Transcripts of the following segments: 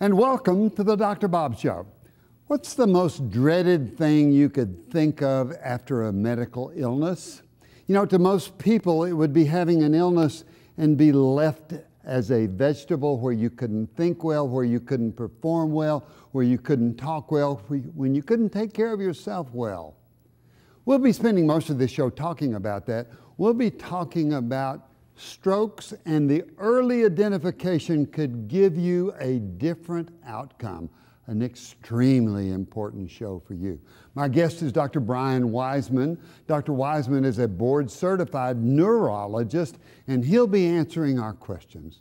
and welcome to the Dr. Bob Show. What's the most dreaded thing you could think of after a medical illness? You know, to most people, it would be having an illness and be left as a vegetable where you couldn't think well, where you couldn't perform well, where you couldn't talk well, when you couldn't take care of yourself well. We'll be spending most of this show talking about that. We'll be talking about strokes, and the early identification could give you a different outcome. An extremely important show for you. My guest is Dr. Brian Wiseman. Dr. Wiseman is a board certified neurologist, and he'll be answering our questions.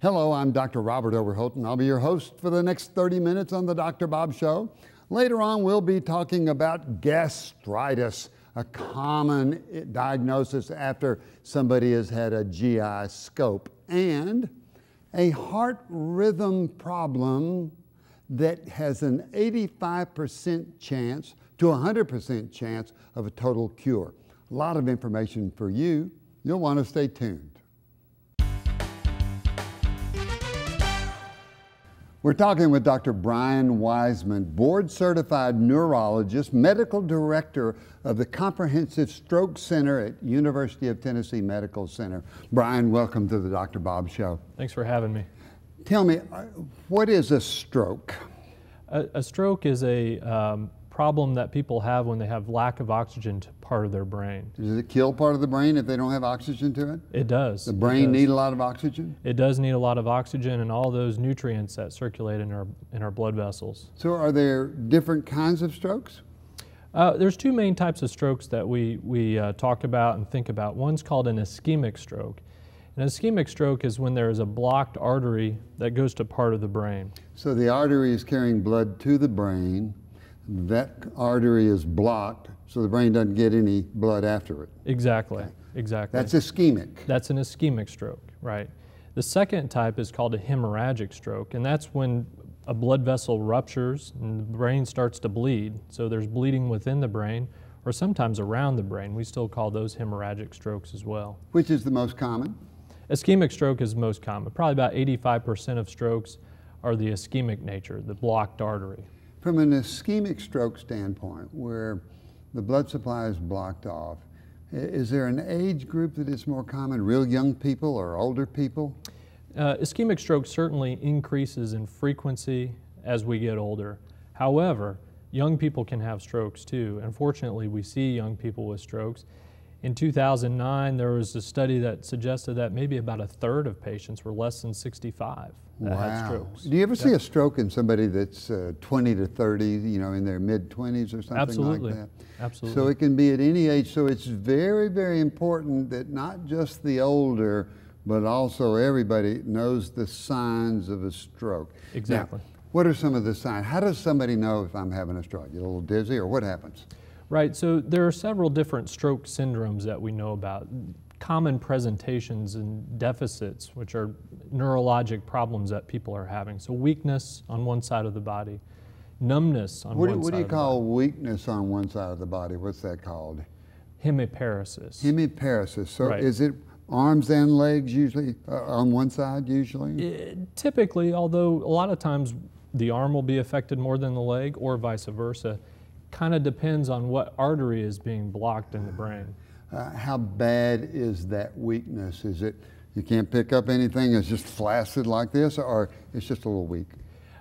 Hello, I'm Dr. Robert Overholt, and I'll be your host for the next 30 minutes on The Dr. Bob Show. Later on, we'll be talking about gastritis a common diagnosis after somebody has had a GI scope, and a heart rhythm problem that has an 85% chance to 100% chance of a total cure. A lot of information for you. You'll want to stay tuned. We're talking with Dr. Brian Wiseman, board certified neurologist, medical director of the Comprehensive Stroke Center at University of Tennessee Medical Center. Brian, welcome to the Dr. Bob Show. Thanks for having me. Tell me, uh, what is a stroke? A, a stroke is a um, problem that people have when they have lack of oxygen to part of their brain. Does it kill part of the brain if they don't have oxygen to it? It does. The brain need a lot of oxygen? It does need a lot of oxygen and all those nutrients that circulate in our, in our blood vessels. So are there different kinds of strokes? Uh, there's two main types of strokes that we, we uh, talk about and think about. One's called an ischemic stroke. An ischemic stroke is when there is a blocked artery that goes to part of the brain. So the artery is carrying blood to the brain, that artery is blocked so the brain doesn't get any blood after it. Exactly, okay. exactly. That's ischemic. That's an ischemic stroke, right. The second type is called a hemorrhagic stroke, and that's when a blood vessel ruptures and the brain starts to bleed. So there's bleeding within the brain or sometimes around the brain. We still call those hemorrhagic strokes as well. Which is the most common? Ischemic stroke is most common. Probably about 85% of strokes are the ischemic nature, the blocked artery. From an ischemic stroke standpoint, where the blood supply is blocked off, is there an age group that is more common, real young people or older people? Uh, ischemic stroke certainly increases in frequency as we get older. However, young people can have strokes too. Unfortunately, we see young people with strokes. In 2009, there was a study that suggested that maybe about a third of patients were less than 65 that wow. had strokes. Do you ever see a stroke in somebody that's uh, 20 to 30, you know, in their mid 20s or something Absolutely. like that? Absolutely. So it can be at any age. So it's very, very important that not just the older, but also everybody knows the signs of a stroke. Exactly. Now, what are some of the signs? How does somebody know if I'm having a stroke? Get a little dizzy, or what happens? Right, so there are several different stroke syndromes that we know about. Common presentations and deficits, which are neurologic problems that people are having. So weakness on one side of the body, numbness on what one do, What do you call weakness on one side of the body? What's that called? Hemiparesis. Hemiparesis. So right. is it arms and legs usually uh, on one side usually? It, typically, although a lot of times the arm will be affected more than the leg or vice versa kind of depends on what artery is being blocked in the brain. Uh, how bad is that weakness? Is it you can't pick up anything, it's just flaccid like this, or it's just a little weak?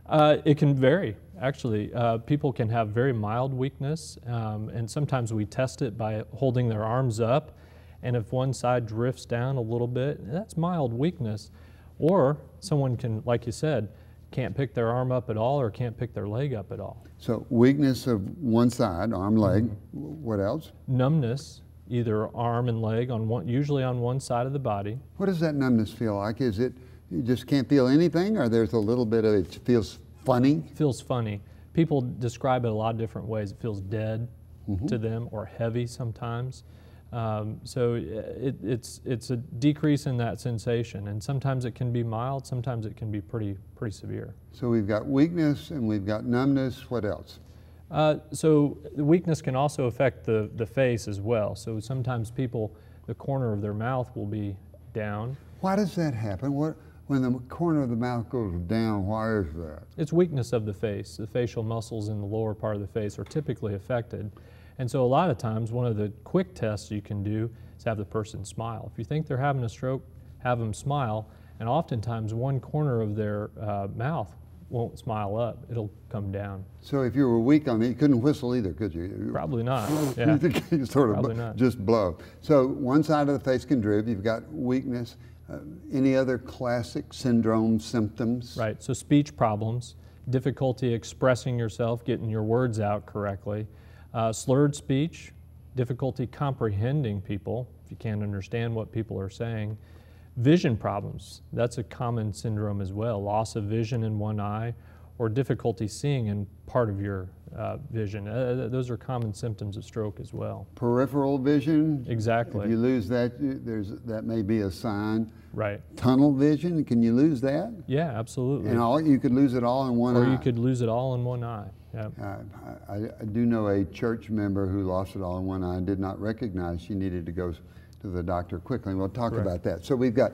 Uh, it can vary, actually. Uh, people can have very mild weakness, um, and sometimes we test it by holding their arms up, and if one side drifts down a little bit, that's mild weakness. Or someone can, like you said, can't pick their arm up at all or can't pick their leg up at all. So weakness of one side, arm, leg. Mm -hmm. What else? Numbness, either arm and leg on one, usually on one side of the body. What does that numbness feel like? Is it you just can't feel anything, or there's a little bit of it feels funny? It feels funny. People describe it a lot of different ways. It feels dead mm -hmm. to them or heavy sometimes. Um, so uh, it, it's, it's a decrease in that sensation, and sometimes it can be mild, sometimes it can be pretty, pretty severe. So we've got weakness and we've got numbness. What else? Uh, so the weakness can also affect the, the face as well. So sometimes people, the corner of their mouth will be down. Why does that happen? What, when the corner of the mouth goes down, why is that? It's weakness of the face. The facial muscles in the lower part of the face are typically affected. And so a lot of times, one of the quick tests you can do is have the person smile. If you think they're having a stroke, have them smile. And oftentimes, one corner of their uh, mouth won't smile up, it'll come down. So if you were weak on it, you couldn't whistle either, could you? Probably not. Yeah. you sort of Probably bu- not. just blow. So one side of the face can droop. You've got weakness. Uh, any other classic syndrome symptoms? Right. So speech problems, difficulty expressing yourself, getting your words out correctly, uh, slurred speech, difficulty comprehending people if you can't understand what people are saying, vision problems. That's a common syndrome as well. Loss of vision in one eye, or difficulty seeing in part of your uh, vision. Uh, those are common symptoms of stroke as well. Peripheral vision. Exactly. If you lose that, there's that may be a sign. Right. Tunnel vision. Can you lose that? Yeah, absolutely. And all you could lose it all in one or eye. you could lose it all in one eye. Yeah. Uh, I, I, I do know a church member who lost it all in one eye and did not recognize she needed to go to the doctor quickly. We'll talk Correct. about that. So we've got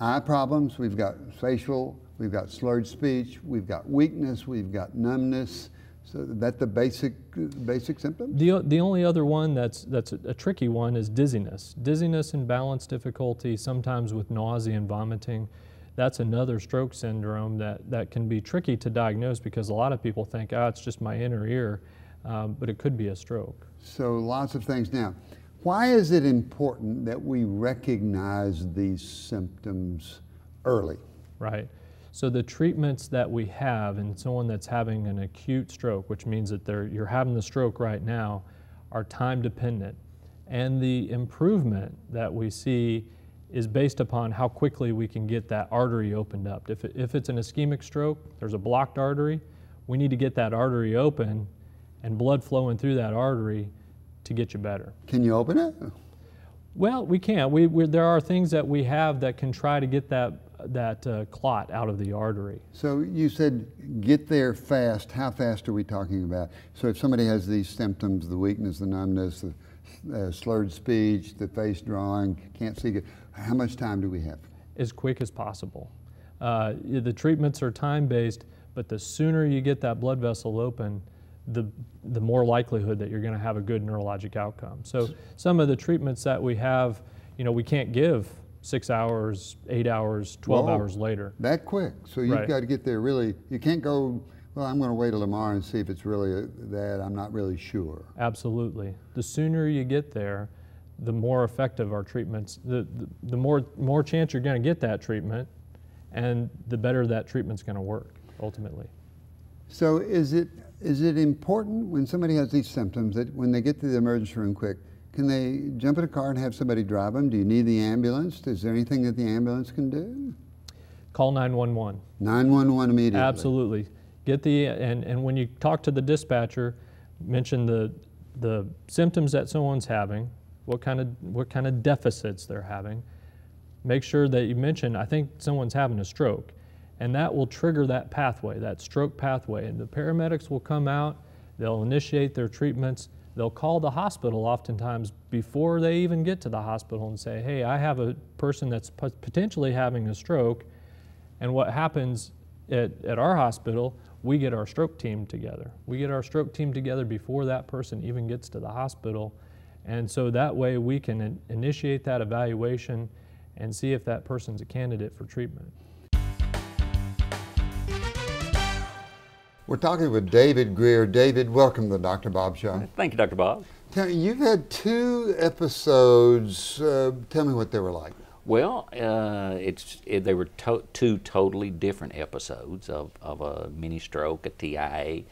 eye problems, we've got facial, we've got slurred speech, we've got weakness, we've got numbness. So that the basic basic symptoms. The, the only other one that's, that's a, a tricky one is dizziness. Dizziness and balance difficulty, sometimes with nausea and vomiting. That's another stroke syndrome that, that can be tricky to diagnose because a lot of people think, ah, it's just my inner ear, um, but it could be a stroke. So lots of things now. Why is it important that we recognize these symptoms early? Right. So the treatments that we have in someone that's having an acute stroke, which means that they're, you're having the stroke right now, are time dependent. And the improvement that we see is based upon how quickly we can get that artery opened up. If, it, if it's an ischemic stroke, there's a blocked artery, we need to get that artery open and blood flowing through that artery to get you better. Can you open it? Well, we can't. We, we, there are things that we have that can try to get that, that uh, clot out of the artery. So you said get there fast. How fast are we talking about? So if somebody has these symptoms, the weakness, the numbness, the uh, slurred speech, the face drawing, can't see good, how much time do we have? as quick as possible. Uh, the treatments are time based, but the sooner you get that blood vessel open, the, the more likelihood that you're going to have a good neurologic outcome. So, some of the treatments that we have, you know, we can't give six hours, eight hours, 12 Whoa. hours later. That quick. So you've Right. got to get there really, you can't go, well, I'm going to wait till tomorrow and see if it's really uh, that. I'm not really sure. Absolutely. The sooner you get there, the more effective our treatments, the, the, the more, more chance you're going to get that treatment, and the better that treatment's going to work ultimately. So is it, is it important when somebody has these symptoms that when they get to the emergency room quick, can they jump in a car and have somebody drive them? Do you need the ambulance? Is there anything that the ambulance can do? Call 911. 911 immediately. Absolutely. Get the and, and when you talk to the dispatcher, mention the the symptoms that someone's having, what kind of what kind of deficits they're having. Make sure that you mention I think someone's having a stroke, and that will trigger that pathway, that stroke pathway, and the paramedics will come out. They'll initiate their treatments. They'll call the hospital oftentimes before they even get to the hospital and say, "Hey, I have a person that's potentially having a stroke." And what happens at, at our hospital, we get our stroke team together. We get our stroke team together before that person even gets to the hospital. And so that way we can in- initiate that evaluation and see if that person's a candidate for treatment. We're talking with David Greer. David, welcome to the Dr. Bob Show. Thank you, Dr. Bob. Tell me, you've had two episodes. Uh, tell me what they were like. Well, uh, it's it, they were to- two totally different episodes of, of a mini stroke, a TIA.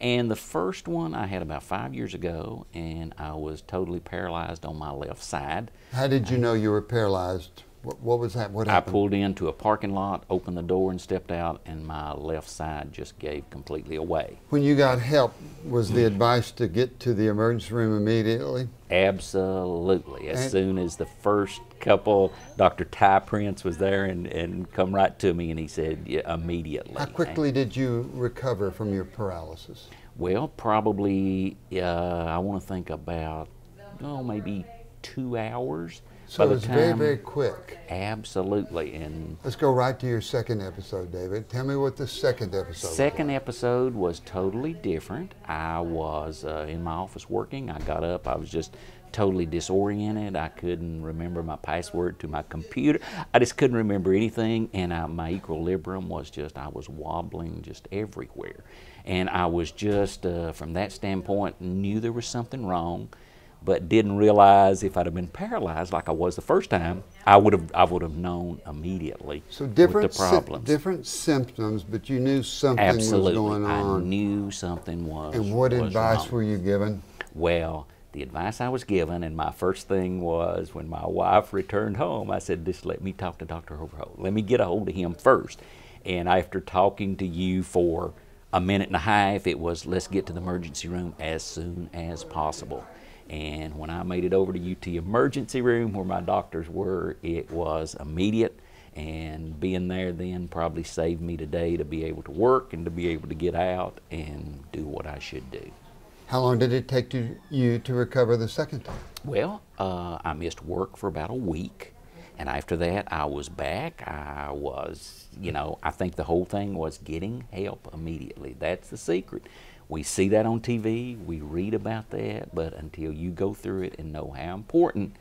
And the first one I had about five years ago, and I was totally paralyzed on my left side. How did you know you were paralyzed? What, what was that? What I pulled into a parking lot, opened the door, and stepped out, and my left side just gave completely away. When you got help, was the advice to get to the emergency room immediately? Absolutely. As And- soon as the first couple, Dr. Ty Prince was there and, and come right to me and he said, yeah, immediately. How quickly did you recover from your paralysis? Well, probably, uh, I want to think about, oh, maybe two hours. So it's very, time- very quick. Absolutely. And Let's go right to your second episode, David. Tell me what the second episode was. second episode was totally different. I was uh, in my office working. I got up. I was just totally disoriented. I couldn't remember my password to my computer. I just couldn't remember anything, and I, my equilibrium was just I was wobbling just everywhere, and I was just uh, from that standpoint knew there was something wrong. But didn't realize if I'd have been paralyzed like I was the first time, I would have I would have known immediately So different, with the problems. different symptoms, but you knew something Absolutely. was going on. I knew something was. and what was advice wrong. were you given? Well, the advice I was given, and my first thing was when my wife returned home, I said, just let me talk to Dr. Overholt. Let me get a hold of him first. And after talking to you for a minute and a half, it was, let's get to the emergency room as soon as possible. And when I made it over to UT emergency room where my doctors were, it was immediate. And being there then probably saved me today to be able to work and to be able to get out and do what I should do. How long did it take to, you to recover the second time? Well, uh, I missed work for about a week. And after that, I was back. I was, you know, I think the whole thing was getting help immediately. That's the secret. We see that on TV, we read about that, but until you go through it and know how important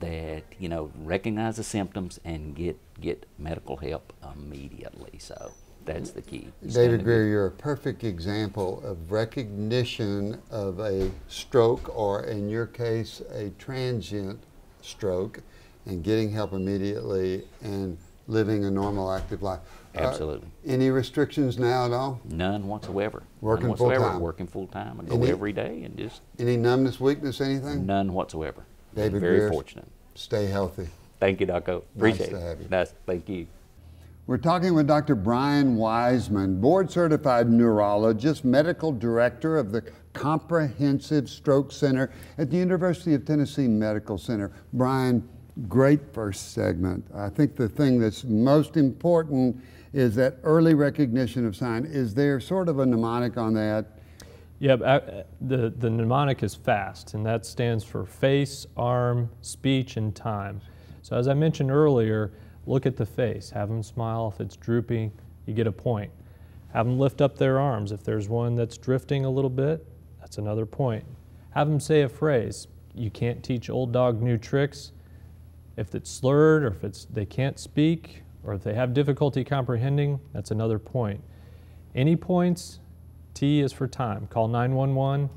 that, you know, recognize the symptoms and get, get medical help immediately. So that's the key. Stand David Greer, you're a perfect example of recognition of a stroke, or in your case, a transient stroke, and getting help immediately and living a normal, active life. Uh, Absolutely. any restrictions now at all? None whatsoever. Working None whatsoever. full-time. Working full time. I go Any- every day and just Any numbness, weakness, anything? None whatsoever. David Very fortunate. Stay healthy. Thank you, Doco. Appreciate to it. have you. Nice. Thank you. We're talking with Dr. Brian Wiseman, board certified neurologist, medical director of the Comprehensive Stroke Center at the University of Tennessee Medical Center. Brian, great first segment. I think the thing that's most important is that early recognition of sign. Is there sort of a mnemonic on that? Yeah, but, uh, the, the mnemonic is FAST, and that stands for face, arm, speech, and time. So as I mentioned earlier, look at the face. Have them smile. If it's droopy, you get a point. Have them lift up their arms. If there's one that's drifting a little bit, that's another point. Have them say a phrase. You can't teach old dog new tricks. If it's slurred, or if it's they can't speak, or if they have difficulty comprehending, that's another point. Any points, T is for time. Call 911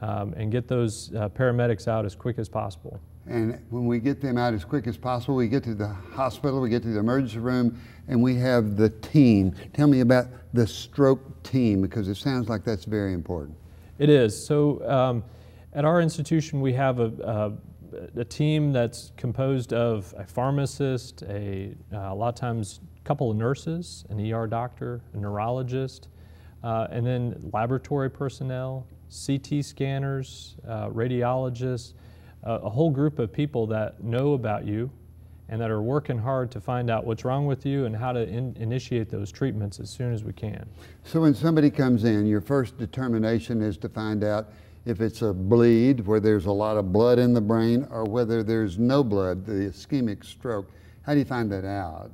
um, and get those uh, paramedics out as quick as possible. And when we get them out as quick as possible, we get to the hospital, we get to the emergency room, and we have the team. Tell me about the stroke team because it sounds like that's very important. It is. So um, at our institution, we have a, a, team that's composed of a pharmacist, a, uh, a lot of times a couple of nurses, an ER doctor, a neurologist, uh, and then laboratory personnel, CT scanners, uh, radiologists, a whole group of people that know about you and that are working hard to find out what's wrong with you and how to in- initiate those treatments as soon as we can. So when somebody comes in, your first determination is to find out if it's a bleed where there's a lot of blood in the brain or whether there's no blood, the ischemic stroke. How do you find that out?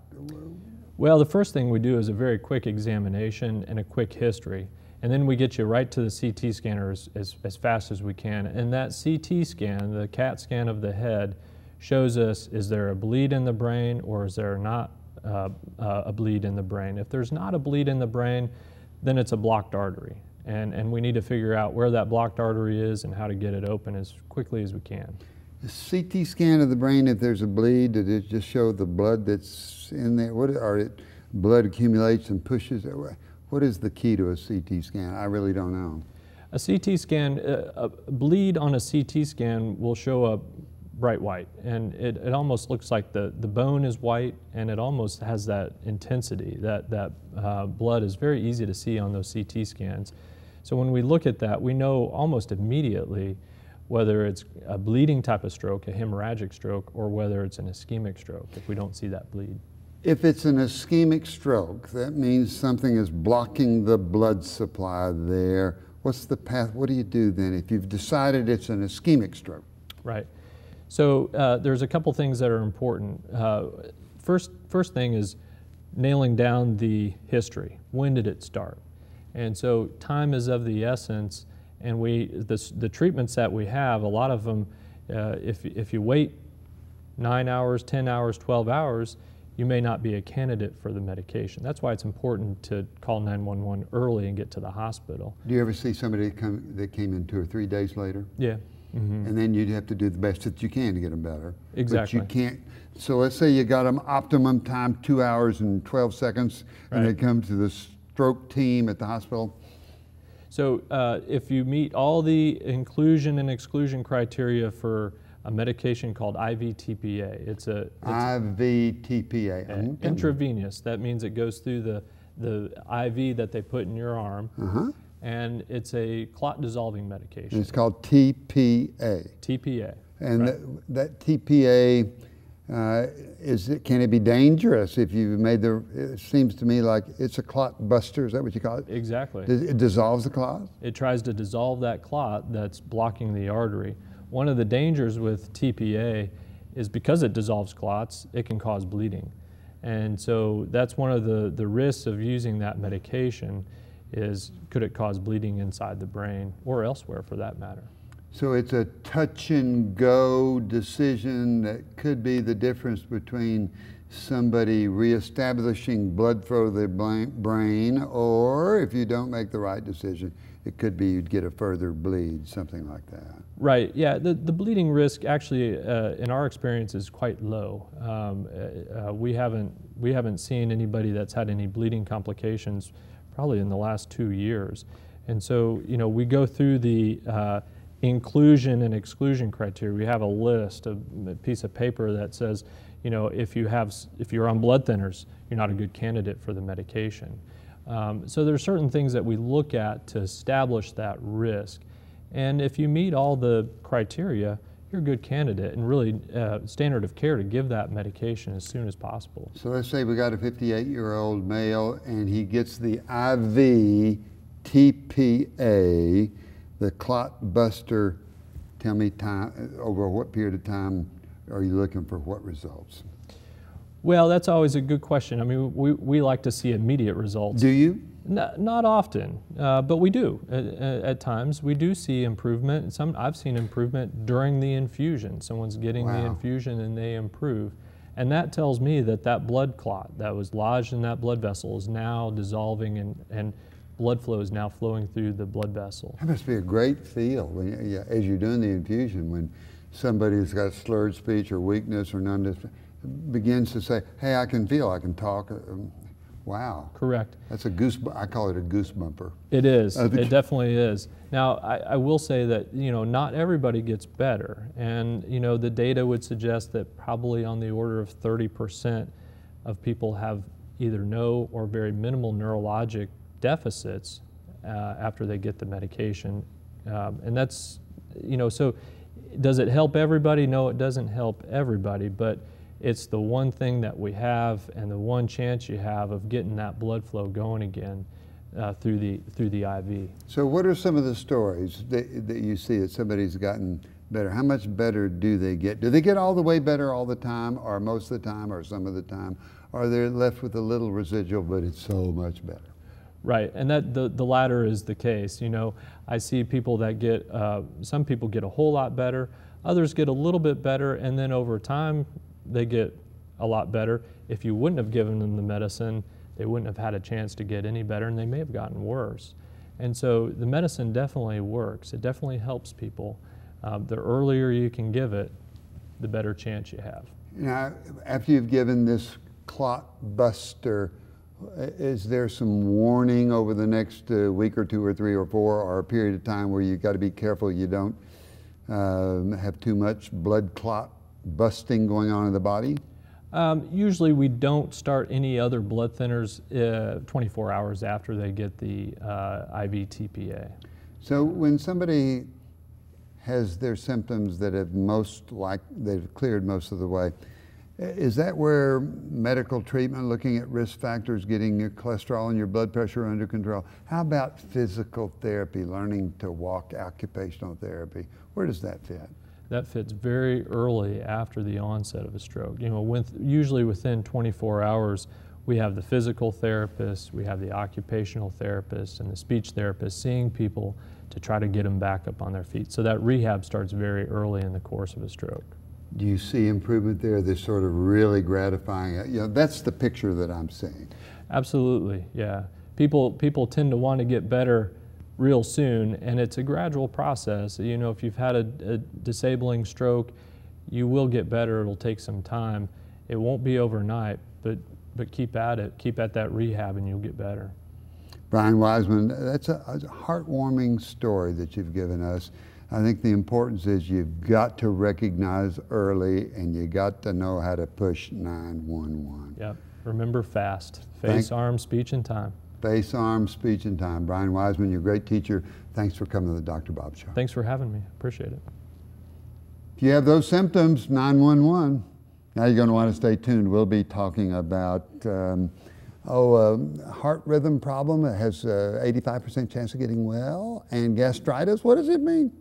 Well, the first thing we do is a very quick examination and a quick history. And then we get you right to the CT scanner as, as, as, fast as we can. And that CT scan, the CAT scan of the head, shows us is there a bleed in the brain or is there not uh, uh, a bleed in the brain. If there's not a bleed in the brain, then it's a blocked artery. And, and we need to figure out where that blocked artery is and how to get it open as quickly as we can. The CT scan of the brain, if there's a bleed, did it just show the blood that's in there? What, or it, blood accumulates and pushes? What is the key to a CT scan? I really don't know. A CT scan, uh, a bleed on a CT scan will show up bright white, and it, it almost looks like the, the bone is white, and it almost has that intensity. That, that uh, blood is very easy to see on those CT scans. So when we look at that, we know almost immediately whether it's a bleeding type of stroke, a hemorrhagic stroke, or whether it's an ischemic stroke if we don't see that bleed. If it's an ischemic stroke, that means something is blocking the blood supply there. What's the path? What do you do then if you've decided it's an ischemic stroke? Right. So uh, there's a couple things that are important. Uh, first, first thing is nailing down the history. When did it start? And so time is of the essence, and we the, the treatments that we have, a lot of them, uh, if, if you wait nine hours, 10 hours, 12 hours, you may not be a candidate for the medication. That's why it's important to call 911 early and get to the hospital. Do you ever see somebody that, come, that came in two or three days later? Yeah. Mm-hmm. And then you'd have to do the best that you can to get them better. Exactly. But you can't. So let's say you got them optimum time, two hours and 12 seconds, and they come to the stroke team at the hospital. So uh, if you meet all the inclusion and exclusion criteria for a medication called IVTPA, it's a it's IVTPA. a intravenous. That means it goes through the the IV that they put in your arm, Uh-huh. and it's a clot dissolving And medication. it's called TPA. TPA. And Right. that, that TPA, uh, is it, can it be dangerous if you made the, it seems to me like it's a clot buster, is that what you call it? Exactly. It dissolves the clot? It tries to dissolve that clot that's blocking the artery. One of the dangers with TPA is because it dissolves clots, it can cause bleeding. And so that's one of the, the risks of using that medication is could it cause bleeding inside the brain or elsewhere for that matter. So it's a touch and go decision that could be the difference between somebody reestablishing blood flow to their brain, or if you don't make the right decision, it could be you'd get a further bleed, something like that. Right. Yeah. The, the bleeding risk actually, uh, in our experience, is quite low. Um, uh, uh, we haven't we haven't seen anybody that's had any bleeding complications probably in the last two years, and so you know we go through the uh, inclusion and exclusion criteria. We have a list, a, piece of paper that says, you know, if you have if you're on blood thinners, you're not a good candidate for the medication. Um, so there are certain things that we look at to establish that risk. And if you meet all the criteria, you're a good candidate and really uh, standard of care to give that medication as soon as possible. So let's say we got a 58 year old male and he gets the IV TPA, the clot buster. Tell me time over what period of time are you looking for what results? Well, that's always a good question. I mean, we, we like to see immediate results. Do you? N- not often, uh, but we do at, at times. We do see improvement. Some I've seen improvement during the infusion. Someone's getting the infusion and they improve, and that tells me that that blood clot that was lodged in that blood vessel is now dissolving and, and blood flow is now flowing through the blood vessel. That must be a great feel when, yeah, as you're doing the infusion when somebody who's got slurred speech or weakness or numbness begins to say, "Hey, I can feel, I can talk." Um, Wow, Correct. that's a goose. I call it a goose bumper. It is. Think- It definitely is. Now, I, I will say that you know not everybody gets better, and you know the data would suggest that probably on the order of 30% of people have either no or very minimal neurologic deficits uh, after they get the medication, um, and that's you know so. Does it help everybody? No, it doesn't help everybody, but it's the one thing that we have and the one chance you have of getting that blood flow going again uh, through the through the IV. So, what are some of the stories that, that you see that somebody's gotten better? How much better do they get? Do they get all the way better all the time, or most of the time, or some of the time? Or they're left with a little residual, but it's so much better? Right, and that the, the latter is the case. You know, I see people that get uh, some people get a whole lot better, others get a little bit better, and then over time they get a lot better. If you wouldn't have given them the medicine, they wouldn't have had a chance to get any better, and they may have gotten worse. And so the medicine definitely works. It definitely helps people. Um, the earlier you can give it, the better chance you have. Now, after you've given this clot buster, is there some warning over the next uh, week or two or three or four, or a period of time where you've got to be careful you don't um, have too much blood clot busting going on in the body? Um, usually, we don't start any other blood thinners uh, 24 hours after they get the uh, IV TPA. So when somebody has their symptoms that have most like they've cleared most of the way, is that where medical treatment, looking at risk factors, getting your cholesterol and your blood pressure under control? How about physical therapy, learning to walk, occupational therapy? Where does that fit? that fits very early after the onset of a stroke. You know, with, usually within 24 hours, we have the physical therapist, we have the occupational therapist, and the speech therapist seeing people to try to get them back up on their feet. So that rehab starts very early in the course of a stroke. Do you see improvement there? This sort of really gratifying. You know, that's the picture that I'm seeing. Absolutely, yeah. People people tend to want to get better real soon, and it's a gradual process. You know, if you've had a, a disabling stroke, you will get better. It'll take some time. It won't be overnight, but but keep at it. Keep at that rehab, and you'll get better. Brian Wiseman, that's a, a heartwarming story that you've given us. I think the importance is you've got to recognize early and you got to know how to push 911. Yep. Remember fast. Face, Thank, arm, speech, and time. Face, arm, speech, and time. Brian Wiseman, you're a great teacher. Thanks for coming to the Dr. Bob Show. Thanks for having me. Appreciate it. If you have those symptoms, 911. Now you're going to want to stay tuned. We'll be talking about um, oh, a heart rhythm problem. It has a 85% chance of getting well, and gastritis. What does it mean?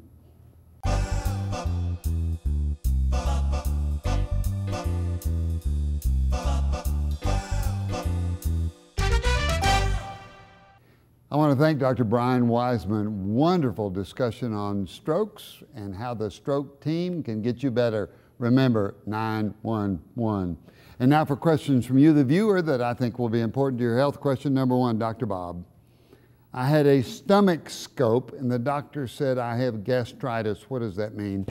I want to thank Dr. Brian Wiseman. Wonderful discussion on strokes and how the stroke team can get you better. Remember 911. And now for questions from you, the viewer, that I think will be important to your health. Question number one, Dr. Bob. I had a stomach scope, and the doctor said I have gastritis. What does that mean?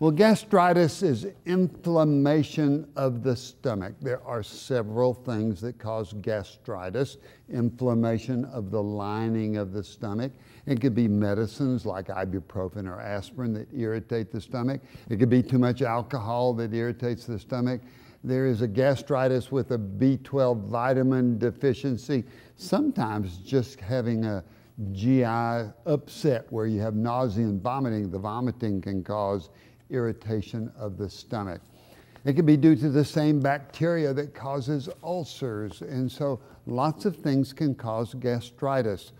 Well, gastritis is inflammation of the stomach. There are several things that cause gastritis inflammation of the lining of the stomach. It could be medicines like ibuprofen or aspirin that irritate the stomach. It could be too much alcohol that irritates the stomach. There is a gastritis with a B12 vitamin deficiency. Sometimes just having a GI upset where you have nausea and vomiting, the vomiting can cause irritation of the stomach. It can be due to the same bacteria that causes ulcers, and so lots of things can cause gastritis.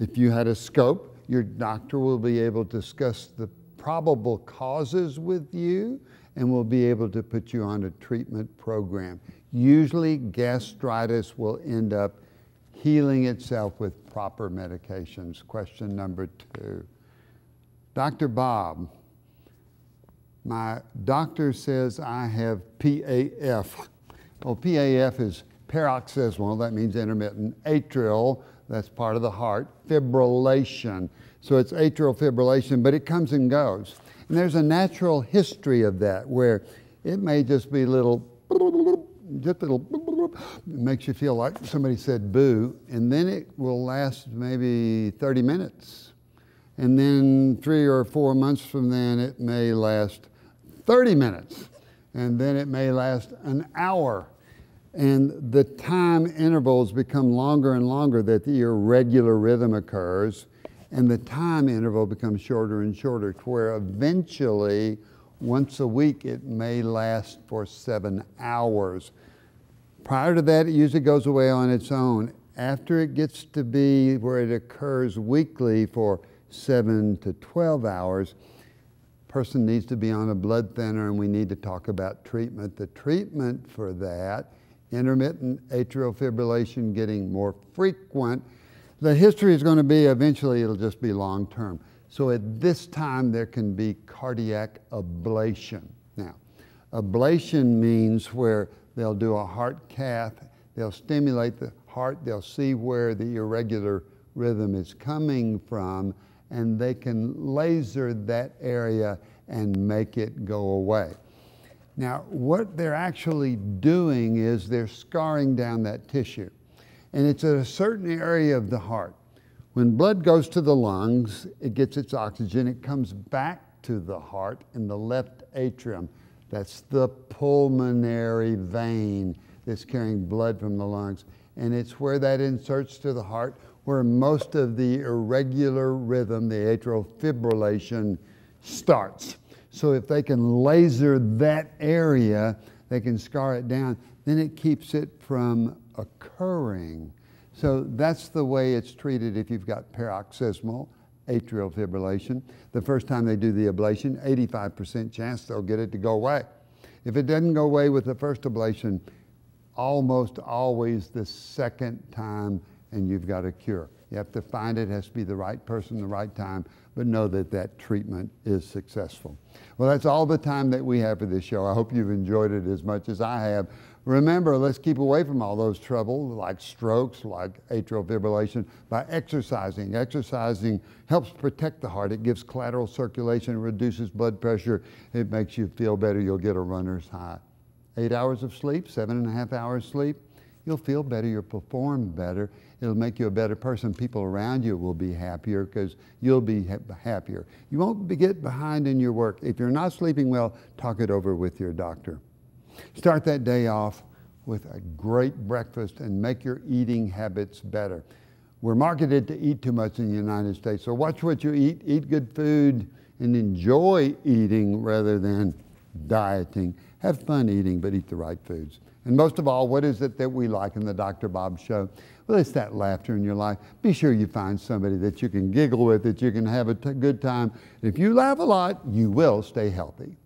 If you had a scope, your doctor will be able to discuss the probable causes with you and will be able to put you on a treatment program. Usually, gastritis will end up healing itself with proper medications. Question number two. Dr. Bob, my doctor says I have PAF. Well, PAF is paroxysmal, that means intermittent, atrial, that's part of the heart, fibrillation. So it's atrial fibrillation, but it comes and goes. And there's a natural history of that where it may just be little, just little, it makes you feel like somebody said boo, and then it will last maybe 30 minutes. And then three or four months from then, it may last 30 minutes, and then it may last an hour. And the time intervals become longer and longer that the irregular rhythm occurs, and the time interval becomes shorter and shorter, to where eventually, once a week, it may last for seven hours. Prior to that, it usually goes away on its own. After it gets to be where it occurs weekly for seven to 12 hours, person needs to be on a blood thinner and we need to talk about treatment. The treatment for that, intermittent atrial fibrillation getting more frequent, the history is going to be eventually it'll just be long term. So at this time there can be cardiac ablation. Now, ablation means where they'll do a heart cath, they'll stimulate the heart, they'll see where the irregular rhythm is coming from, and they can laser that area and make it go away. Now, what they're actually doing is they're scarring down that tissue. And it's at a certain area of the heart. When blood goes to the lungs, it gets its oxygen, it comes back to the heart in the left atrium. That's the pulmonary vein that's carrying blood from the lungs. And it's where that inserts to the heart where most of the irregular rhythm, the atrial fibrillation, starts. So if they can laser that area, they can scar it down, then it keeps it from occurring. So that's the way it's treated if you've got paroxysmal atrial fibrillation. The first time they do the ablation, 85% chance they'll get it to go away. If it doesn't go away with the first ablation, almost always the second time and you've got a cure. You have to find it, it has to be the right person, the right time, but know that that treatment is successful. Well, that's all the time that we have for this show. I hope you've enjoyed it as much as I have. Remember, let's keep away from all those troubles like strokes, like atrial fibrillation, by exercising. Exercising helps protect the heart. It gives collateral circulation, reduces blood pressure. It makes you feel better. You'll get a runner's high. Eight hours of sleep, seven and a half hours sleep, you'll feel better, you'll perform better, it'll make you a better person. People around you will be happier because you'll be ha happier. You won't be, get behind in your work. If you're not sleeping well, talk it over with your doctor. Start that day off with a great breakfast and make your eating habits better. We're marketed to eat too much in the United States, so watch what you eat, eat good food, and enjoy eating rather than dieting. Have fun eating, but eat the right foods. And most of all, what is it that we like in the Dr. Bob Show? Well, it's that laughter in your life. Be sure you find somebody that you can giggle with, that you can have a good time. If you laugh a lot, you will stay healthy.